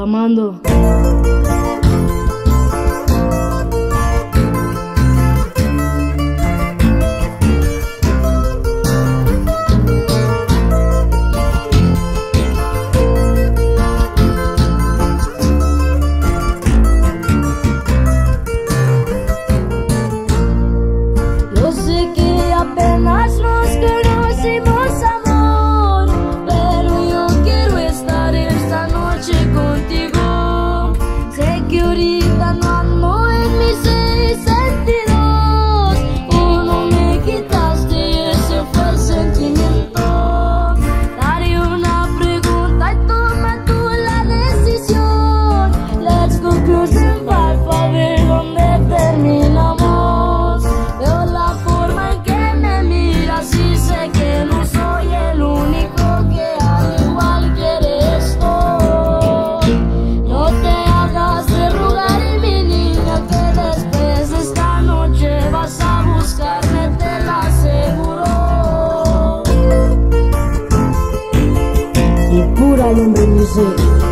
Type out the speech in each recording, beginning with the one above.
Pamando. sabedoria. I am.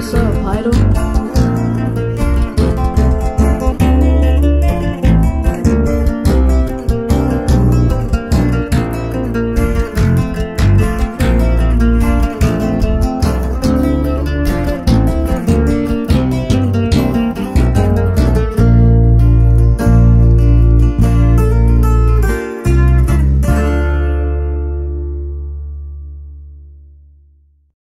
what's up, Heidel?